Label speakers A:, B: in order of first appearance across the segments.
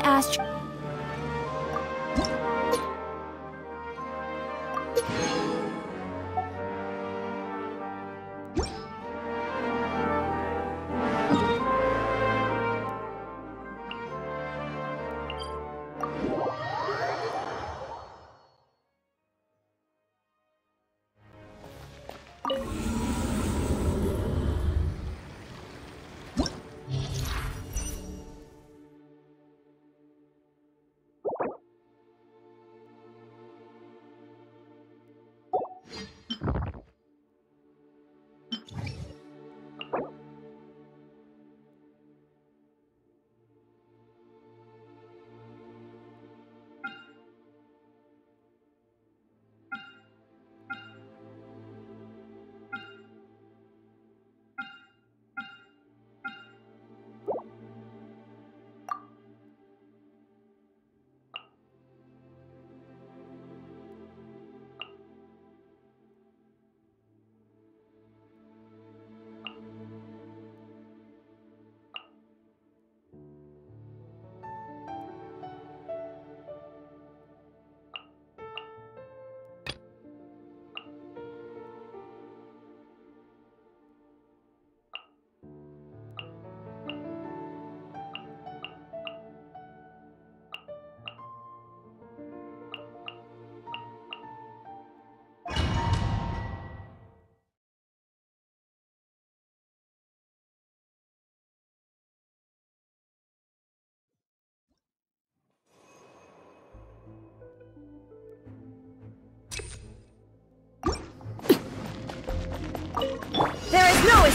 A: Astra.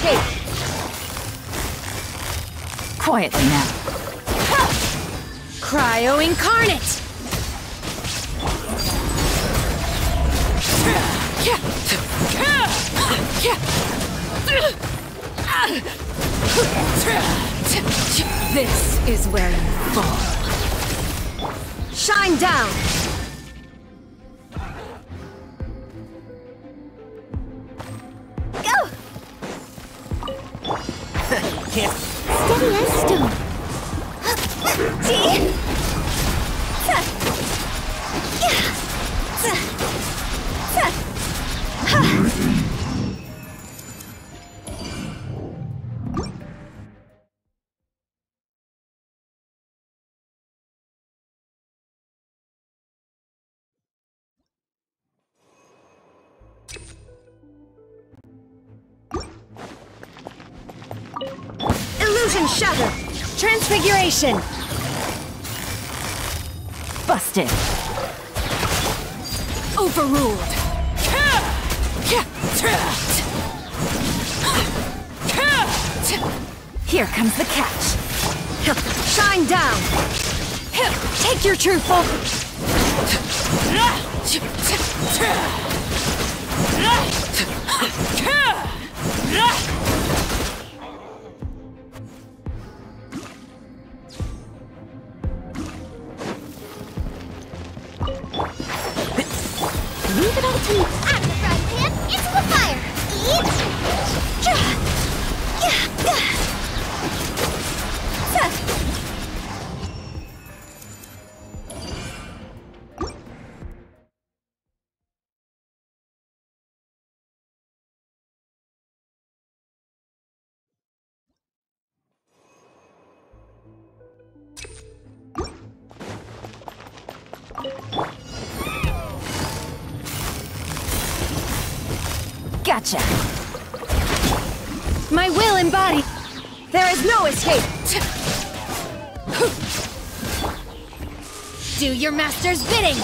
B: Escape!
C: Quietly now.
B: Cryo Incarnate!
C: This is where you fall.
B: Shine down!
A: Steady
B: Shatter! Transfiguration!
C: Busted.
B: Overruled!
C: Here comes the catch.
B: Shine down! Take your truthful!
A: Leave it
C: Gotcha.
B: My will embodied! There is no escape! Do your master's bidding!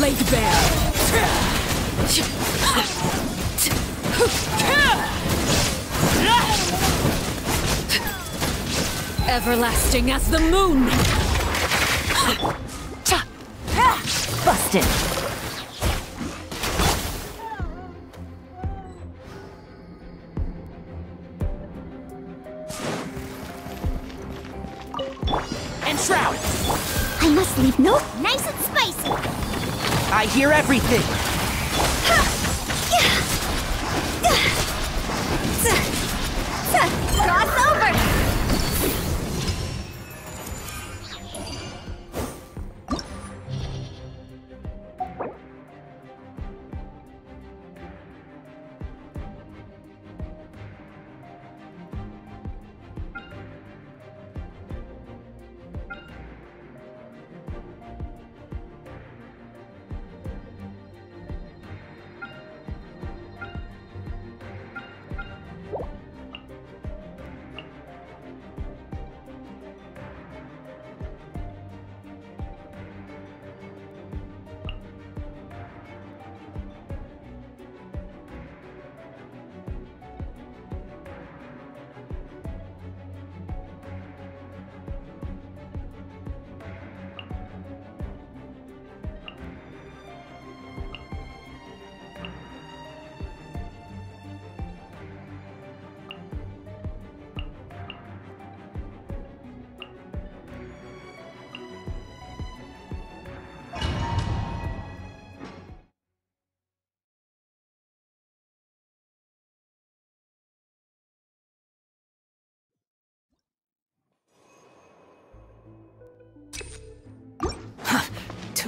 C: Laid bare.
B: Everlasting as the moon!
C: Busted.
D: Enshroud!
A: I must leave no nice and spicy.
D: I hear everything!
A: Cross over.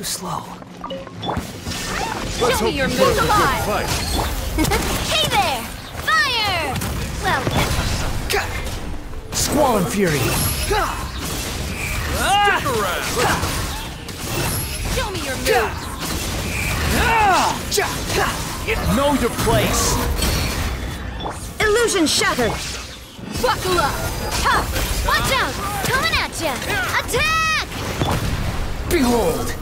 D: Too slow.
B: Show me your moves. alive.
A: Hey there! Fire! Well,
D: Squall and Fury.
E: Stick around.
B: Show me your moves.
D: Know your place.
B: Illusion shattered. Buckle up. Ha!
A: watch out! Coming at ya! Attack!
D: Behold.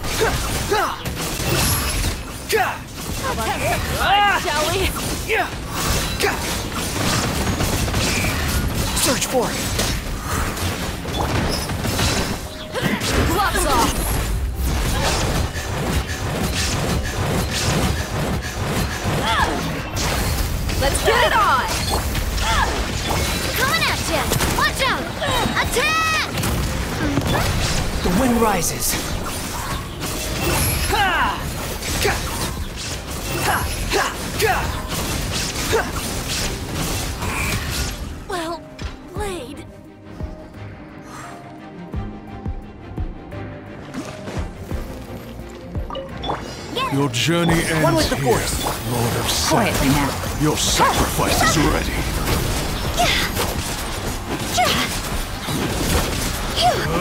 B: Shall we?
D: Search for it.
B: Gloves off. Let's get it on.
A: Coming at ya! Watch out! Attack!
D: The wind rises.
A: Well played.
E: Your journey ends
C: One with the
E: here,
C: Force.
E: Lord of
C: Quietly
E: Sand.
C: now.
E: Your sacrifice is ready.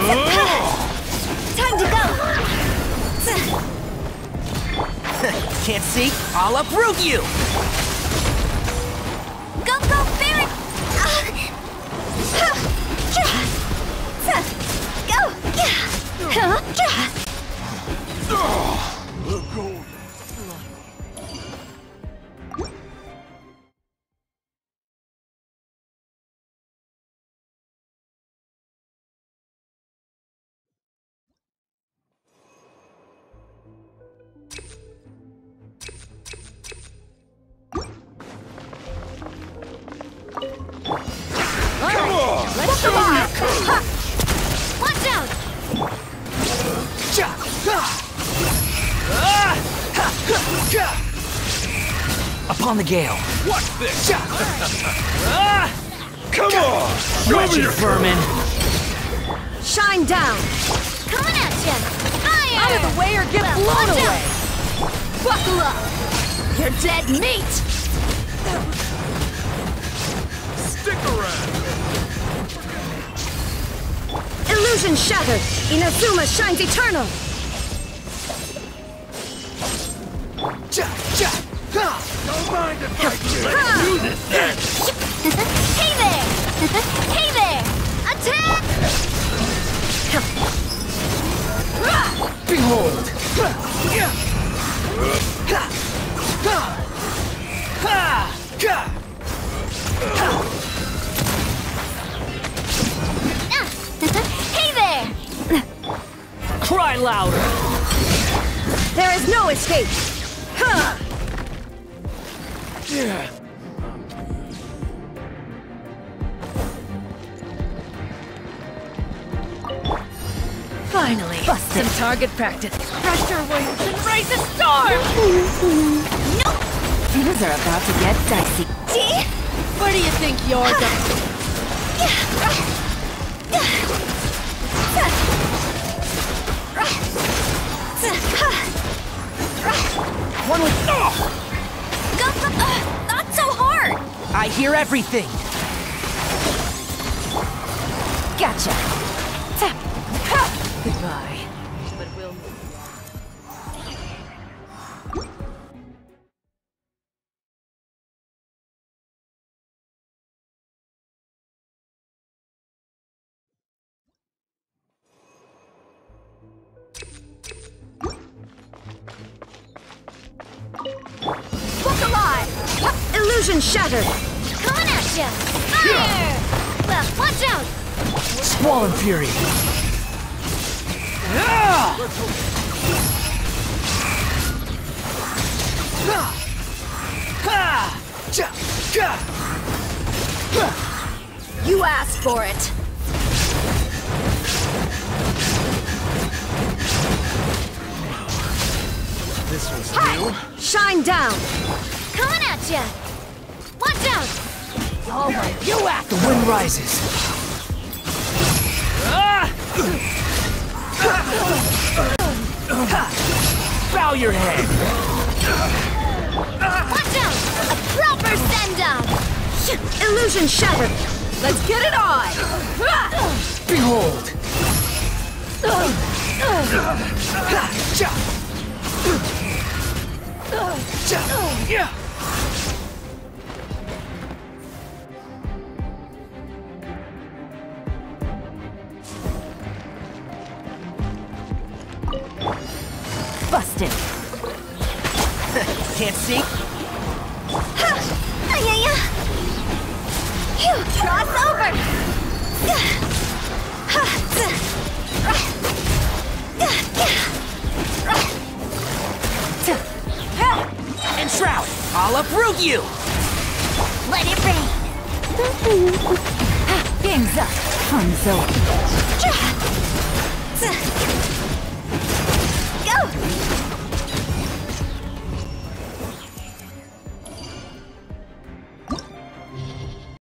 A: Time
D: Can't see? I'll uproot you!
A: Go, go, Barret! Go!
D: Upon the gale.
E: What's this?
D: Ja! Ah!
E: Come on! Show me
D: Wretched vermin!
B: Shine down.
A: Coming at ya! Fire!
B: Out of the way or get
A: Well,
B: blown
A: watch
B: away. Buckle up. You're dead meat.
E: Stick around.
B: Illusion shattered. Inazuma shines eternal.
A: Hey there! hey there! Attack!
D: Behold!
A: Hey there!
D: Cry louder!
B: There is no escape. Finally,
C: Busted.
B: some target practice. Pressure wings and raise a storm.
C: Things are about to get dicey.
A: See?
B: Where do you think you're going?
D: One with. Oh! I hear everything.
C: Gotcha.
B: Goodbye. But we'll. Look alive! Illusion shattered!
A: Coming at ya! Fire! Well, watch out!
D: Squall and Fury. Ah! Ha! Ha! Ja! Ja! Ha!
B: You asked for it!
E: This was
B: Hi! Shine down!
A: Coming at ya! Watch out!
D: All right, you act. The wind rises. Bow your head!
A: Watch out! A proper send-off!
B: Illusion shattered. Let's get it on.
D: Behold! Yeah!
C: Busted.
D: Can't see?
A: Ay, ay, ay. Phew, cross over!
D: Enshroud! I'll uproot you!
A: Let it rain!
C: Game's up. Over go!